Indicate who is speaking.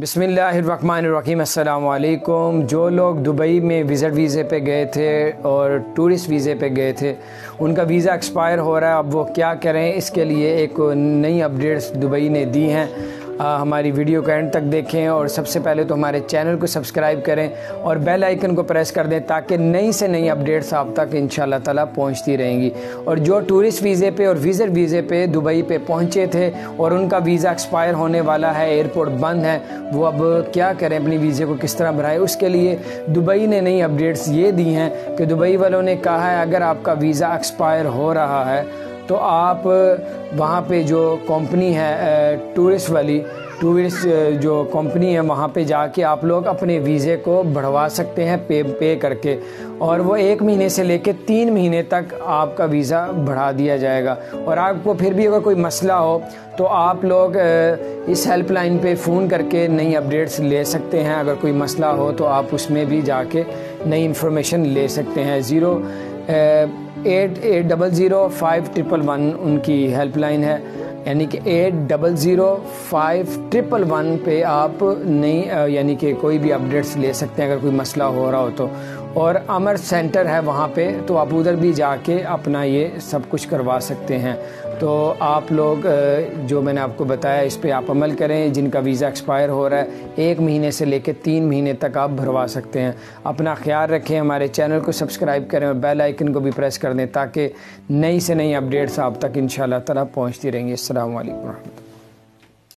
Speaker 1: بسم اللہ الرحمن الرحیم، السلام علیکم۔ جو لوگ دبئی میں وزٹ ویزے پہ گئے تھے اور ٹورسٹ ویزے پہ گئے تھے، ان کا ویزا ایکسپائر ہو رہا ہے۔ اب وہ کیا کریں؟ اس کے لیے ایک نئی اپڈیٹس دبئی نے دی ہیں۔ ہماری ویڈیو کو اینڈ تک دیکھیں اور سب سے پہلے تو ہمارے چینل کو سبسکرائب کریں اور بیل آئیکن کو پریس کر دیں تاکہ نئی سے نئی اپڈیٹس آپ تک ان شاء اللہ تعالیٰ پہنچتی رہیں گی۔ اور جو ٹورسٹ ویزے پہ اور ویزر ویزے پہ دبئی پہ پہنچے تھے اور ان کا ویزا ایکسپائر ہونے والا ہے، ایئرپورٹ بند ہے، وہ اب کیا کریں؟ اپنی ویزے کو کس طرح بھرائیں اس کے لیے دبئی نے نئی اپڈیٹس یہ دی ہیں کہ دبئی والوں نے کہا ہے، اگر آپ کا ویزا ایکسپائر ہو رہا ہے تو آپ وہاں پہ جو کمپنی ہے ٹورسٹ والی، ٹورسٹ جو کمپنی ہے، وہاں پہ جا کے آپ لوگ اپنے ویزے کو بڑھوا سکتے ہیں پے پے کر کے۔ اور وہ ایک مہینے سے لے کے تین مہینے تک آپ کا ویزا بڑھا دیا جائے گا۔ اور آپ کو پھر بھی اگر کوئی مسئلہ ہو، تو آپ لوگ اس ہیلپ لائن پہ فون کر کے نئی اپڈیٹس لے سکتے ہیں۔ اگر کوئی مسئلہ ہو، تو آپ اس میں بھی جا کے نئی انفارمیشن لے سکتے ہیں۔ Zero eight eight double zero five triple one ان کی ہیلپ لائن ہے۔ یعنی کہ eight double zero five triple one پہ آپ نئی یعنی کہ کوئی بھی اپڈیٹس لے سکتے ہیں اگر کوئی مسئلہ ہو رہا ہو تو۔ اور امر سینٹر ہے وہاں پہ، تو آپ ادھر بھی جا کے اپنا یہ سب کچھ کروا سکتے ہیں۔ تو آپ لوگ جو میں نے آپ کو بتایا، اس پہ آپ عمل کریں۔ جن کا ویزا ایکسپائر ہو رہا ہے، ایک مہینے سے لے کے تین مہینے تک آپ بھروا سکتے ہیں۔ اپنا خیال رکھیں، ہمارے چینل کو سبسکرائب کریں اور بیل آئیکن کو بھی پریس کر دیں تاکہ نئی سے نئی اپڈیٹس آپ تک ان شاء اللہ تعالیٰ پہنچتی رہیں گی۔ السلام علیکم ورحمۃ اللہ۔